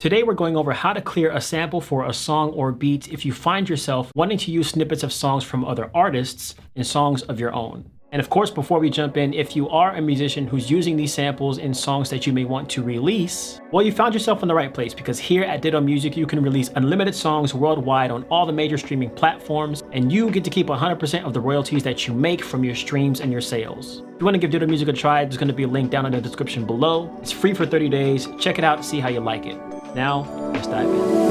Today we're going over how to clear a sample for a song or beat if you find yourself wanting to use snippets of songs from other artists in songs of your own. And of course, before we jump in, if you are a musician who's using these samples in songs that you may want to release, well, you found yourself in the right place because here at Ditto Music, you can release unlimited songs worldwide on all the major streaming platforms, and you get to keep 100% of the royalties that you make from your streams and your sales. If you want to give Ditto Music a try, there's going to be a link down in the description below. It's free for 30 days. Check it out, see how you like it. Now, let's dive in.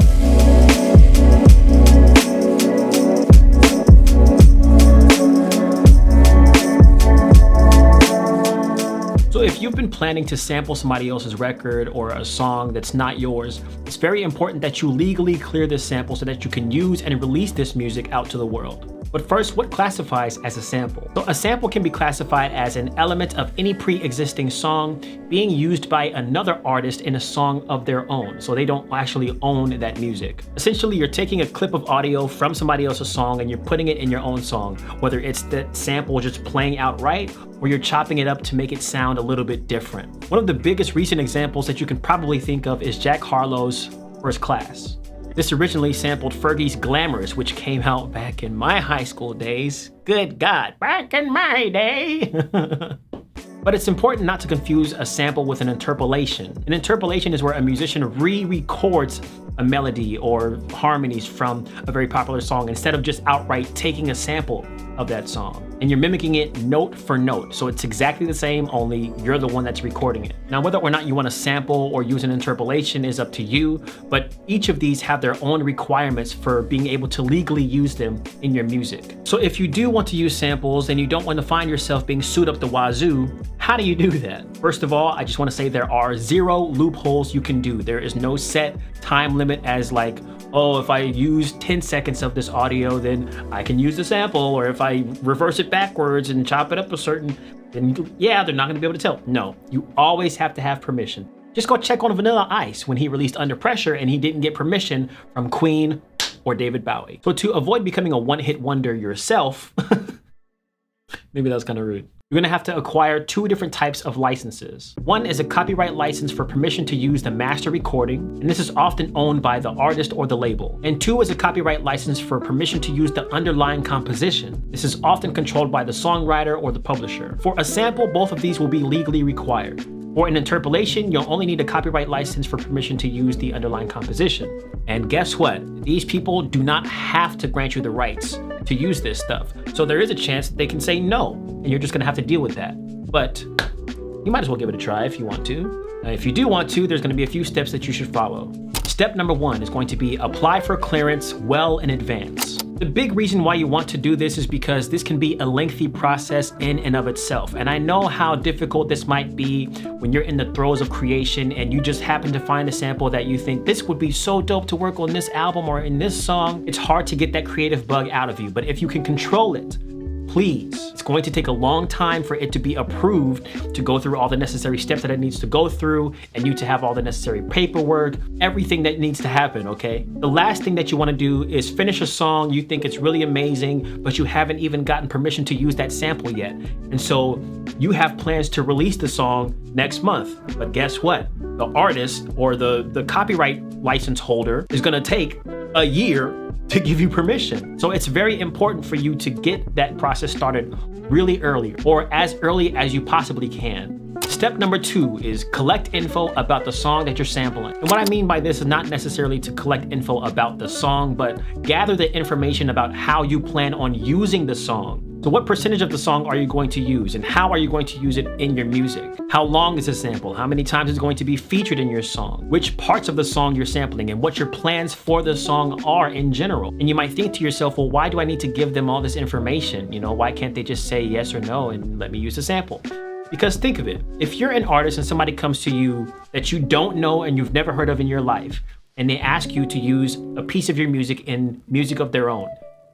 So if you've been planning to sample somebody else's record or a song that's not yours, it's very important that you legally clear this sample so that you can use and release this music out to the world. But first, what classifies as a sample? So a sample can be classified as an element of any pre-existing song being used by another artist in a song of their own, so they don't actually own that music. Essentially, you're taking a clip of audio from somebody else's song and you're putting it in your own song, whether it's the sample just playing outright or you're chopping it up to make it sound a little bit different. One of the biggest recent examples that you can probably think of is Jack Harlow's First Class. This originally sampled Fergie's Glamorous, which came out back in my high school days. Good God, back in my day. But it's important not to confuse a sample with an interpolation. An interpolation is where a musician re-records a melody or harmonies from a very popular song instead of just outright taking a sample of that song. And you're mimicking it note for note. So it's exactly the same, only you're the one that's recording it. Now, whether or not you want to sample or use an interpolation is up to you, but each of these have their own requirements for being able to legally use them in your music. So if you do want to use samples and you don't want to find yourself being sued up the wazoo, how do you do that? First of all, I just want to say there are zero loopholes you can do. There is no set time limit as like, oh, if I use 10 seconds of this audio, then I can use the sample, or if I reverse it backwards and chop it up a certain, then yeah, they're not gonna be able to tell. No, you always have to have permission. Just go check on Vanilla Ice when he released Under Pressure and he didn't get permission from Queen or David Bowie. So to avoid becoming a one-hit wonder yourself, maybe that was kind of rude. You're gonna have to acquire two different types of licenses. One is a copyright license for permission to use the master recording, and this is often owned by the artist or the label. And two is a copyright license for permission to use the underlying composition. This is often controlled by the songwriter or the publisher. For a sample, both of these will be legally required. For an interpolation, you'll only need a copyright license for permission to use the underlying composition. And guess what? These people do not have to grant you the rights to use this stuff. So there is a chance that they can say no, and you're just gonna have to deal with that. But you might as well give it a try if you want to. Now, if you do want to, there's gonna be a few steps that you should follow. Step number one is going to be apply for clearance well in advance. The big reason why you want to do this is because this can be a lengthy process in and of itself. And I know how difficult this might be when you're in the throes of creation and you just happen to find a sample that you think this would be so dope to work on this album or in this song. It's hard to get that creative bug out of you, but if you can control it, please. It's going to take a long time for it to be approved, to go through all the necessary steps that it needs to go through, and you to have all the necessary paperwork, everything that needs to happen, okay? The last thing that you wanna do is finish a song, you think it's really amazing, but you haven't even gotten permission to use that sample yet. And so you have plans to release the song next month. But guess what? The artist or the, the copyright license holder is gonna take a year to give you permission. So it's very important for you to get that process started really early or as early as you possibly can. Step number two is collect info about the song that you're sampling. And what I mean by this is not necessarily to collect info about the song, but gather the information about how you plan on using the song so what percentage of the song are you going to use and how are you going to use it in your music? How long is the sample? How many times is it going to be featured in your song? Which parts of the song you're sampling and what your plans for the song are in general? And you might think to yourself, well, why do I need to give them all this information? You know, why can't they just say yes or no and let me use the sample? Because think of it, if you're an artist and somebody comes to you that you don't know and you've never heard of in your life, and they ask you to use a piece of your music in music of their own,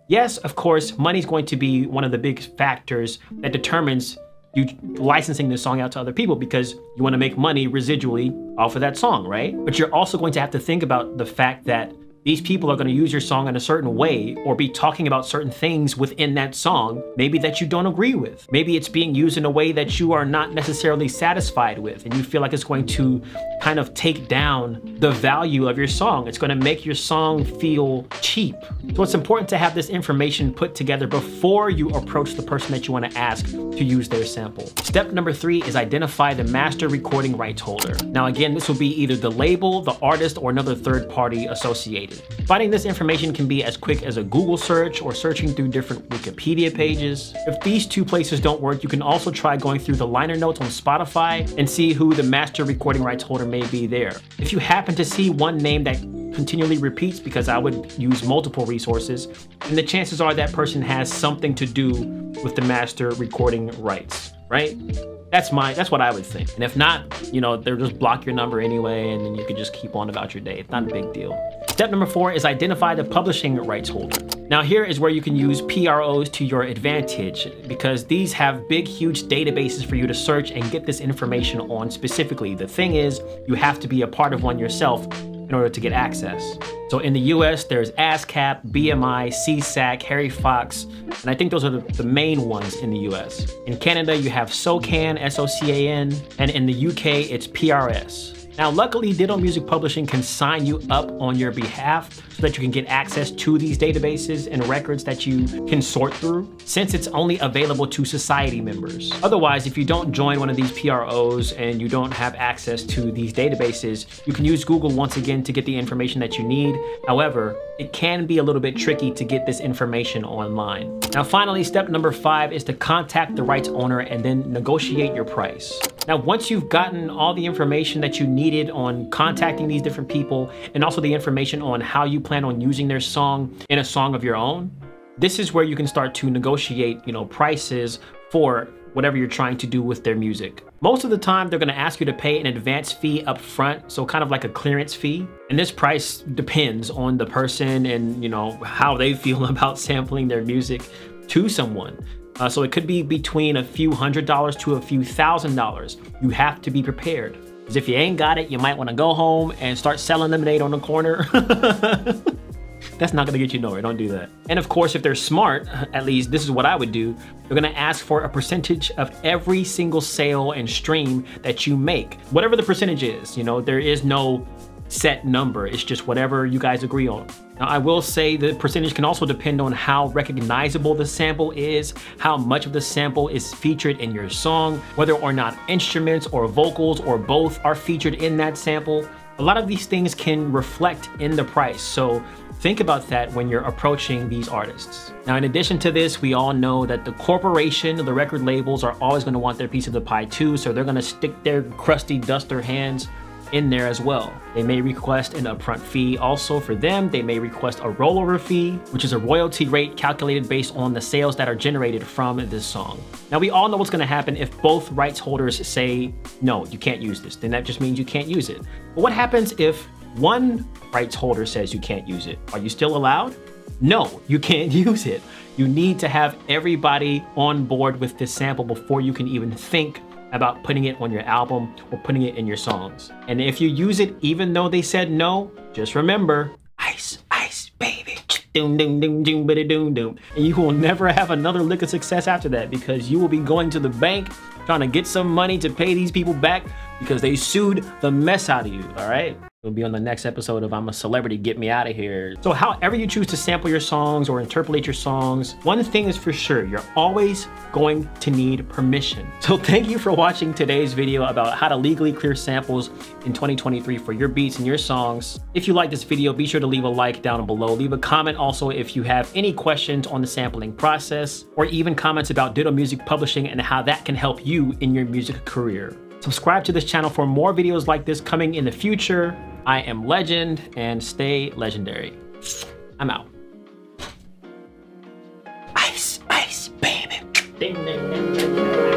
Yes, of course, money is going to be one of the big factors that determines you licensing this song out to other people because you want to make money residually off of that song, right? But you're also going to have to think about the fact that these people are going to use your song in a certain way or be talking about certain things within that song, maybe that you don't agree with. Maybe it's being used in a way that you are not necessarily satisfied with and you feel like it's going to kind of take down the value of your song. It's going to make your song feel cheap. So it's important to have this information put together before you approach the person that you want to ask to use their sample. Step number three is identify the master recording rights holder. Now again, this will be either the label, the artist, or another third party associated. Finding this information can be as quick as a Google search or searching through different Wikipedia pages. If these two places don't work, you can also try going through the liner notes on Spotify and see who the master recording rights holder may be there. If you happen to see one name that continually repeats because I would use multiple resources, and the chances are that person has something to do with the master recording rights, right? That's my that's what I would think. And if not, you know, they'll just block your number anyway and then you can just keep on about your day. It's not a big deal. Step number four is identify the publishing rights holder. Now here is where you can use PROs to your advantage because these have big, huge databases for you to search and get this information on specifically. The thing is, you have to be a part of one yourself in order to get access. So in the US, there's ASCAP, BMI, SESAC, Harry Fox, and I think those are the, the, main ones in the US. In Canada, you have SOCAN, S-O-C-A-N, and in the UK, it's PRS. Now, luckily, Ditto Music Publishing can sign you up on your behalf so that you can get access to these databases and records that you can sort through, since it's only available to society members. Otherwise, if you don't join one of these PROs and you don't have access to these databases, you can use Google once again to get the information that you need. However, it can be a little bit tricky to get this information online. Now, finally, step number five is to contact the rights owner and then negotiate your price. Now, once you've gotten all the information that you needed on contacting these different people and also the information on how you plan on using their song in a song of your own, this is where you can start to negotiate, you know, prices for whatever you're trying to do with their music. Most of the time, they're gonna ask you to pay an advance fee up front, so kind of like a clearance fee. And this price depends on the person and you know how they feel about sampling their music to someone. Uh, so it could be between a few hundred dollars to a few thousand dollars. You have to be prepared. Because if you ain't got it, you might want to go home and start selling lemonade on the corner. That's not gonna get you nowhere, don't do that. And of course, if they're smart, at least this is what I would do, they're gonna ask for a percentage of every single sale and stream that you make. Whatever the percentage is, you know, there is no set number. It's just whatever you guys agree on. Now, I will say the percentage can also depend on how recognizable the sample is, how much of the sample is featured in your song, whether or not instruments or vocals or both are featured in that sample. A lot of these things can reflect in the price, so think about that when you're approaching these artists. Now, in addition to this, we all know that the corporation, the record labels are always gonna want their piece of the pie too, so they're gonna stick their crusty duster hands in there as well. They may request an upfront fee also for them. They may request a rollover fee, which is a royalty rate calculated based on the sales that are generated from this song. Now we all know what's gonna happen if both rights holders say, no, you can't use this. Then that just means you can't use it. But what happens if one rights holder says you can't use it? Are you still allowed? No, you can't use it. You need to have everybody on board with this sample before you can even think about putting it on your album or putting it in your songs. And if you use it even though they said no, just remember, ice, ice, baby. Doom, doom, doom, doom, doom, doom, doom. And you will never have another lick of success after that because you will be going to the bank trying to get some money to pay these people back because they sued the mess out of you, all right? It'll be on the next episode of I'm a Celebrity, Get Me Out of Here. So however you choose to sample your songs or interpolate your songs, one thing is for sure, you're always going to need permission. So thank you for watching today's video about how to legally clear samples in 2023 for your beats and your songs. If you like this video, be sure to leave a like down below. Leave a comment also if you have any questions on the sampling process or even comments about Ditto Music Publishing and how that can help you in your music career. Subscribe to this channel for more videos like this coming in the future. I am Legend and stay legendary. I'm out. Ice, ice, baby. Ding, ding, ding,